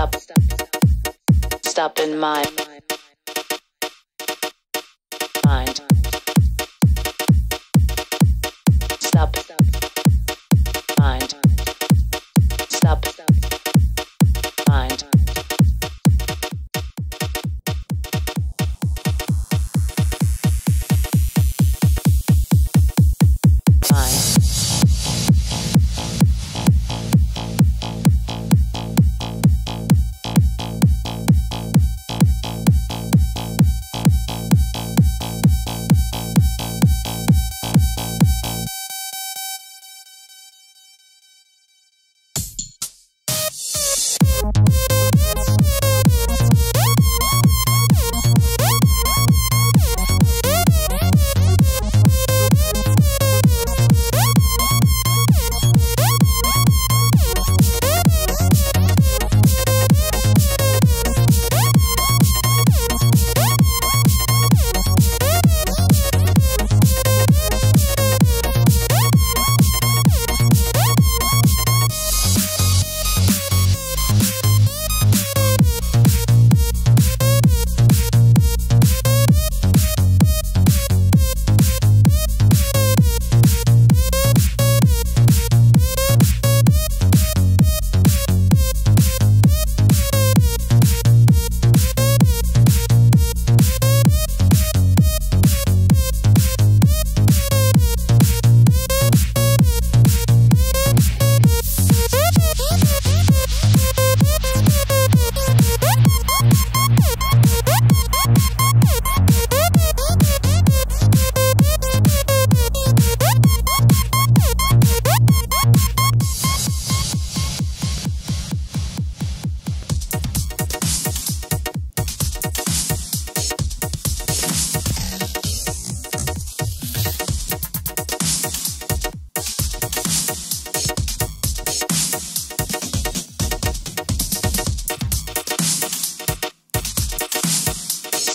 stop, stop in my mind. mind.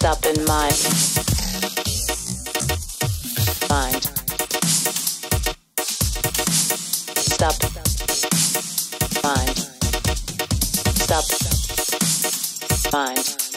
Stop in my mind. Stop. Mind. Stop. Mind.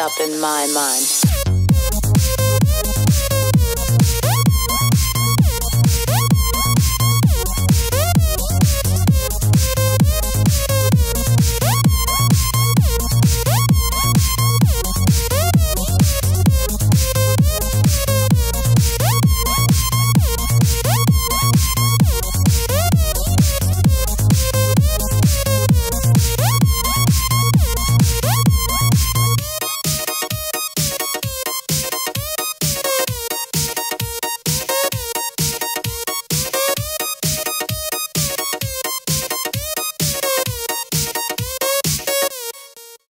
Stop in my mind.